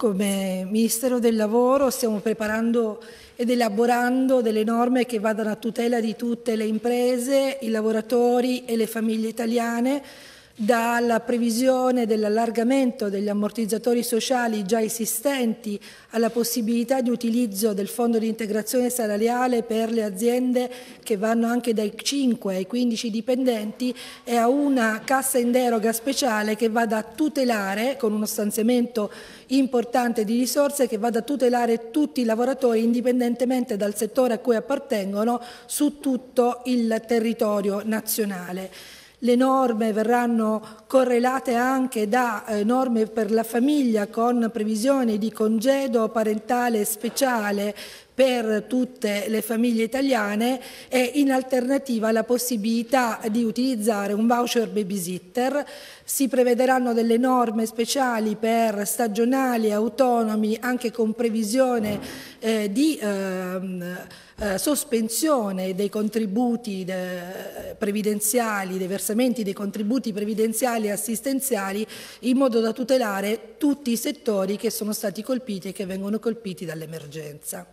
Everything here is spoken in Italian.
come Ministero del Lavoro stiamo preparando ed elaborando delle norme che vadano a tutela di tutte le imprese, i lavoratori e le famiglie italiane dalla previsione dell'allargamento degli ammortizzatori sociali già esistenti alla possibilità di utilizzo del fondo di integrazione salariale per le aziende che vanno anche dai 5 ai 15 dipendenti e a una cassa in deroga speciale che vada a tutelare con uno stanziamento importante di risorse che vada a tutelare tutti i lavoratori indipendentemente dal settore a cui appartengono su tutto il territorio nazionale. Le norme verranno correlate anche da eh, norme per la famiglia con previsione di congedo parentale speciale per tutte le famiglie italiane e in alternativa la possibilità di utilizzare un voucher babysitter. Si prevederanno delle norme speciali per stagionali e autonomi anche con previsione eh, di eh, eh, sospensione dei contributi de, previdenziali, dei versamenti dei contributi previdenziali e assistenziali in modo da tutelare tutti i settori che sono stati colpiti e che vengono colpiti dall'emergenza.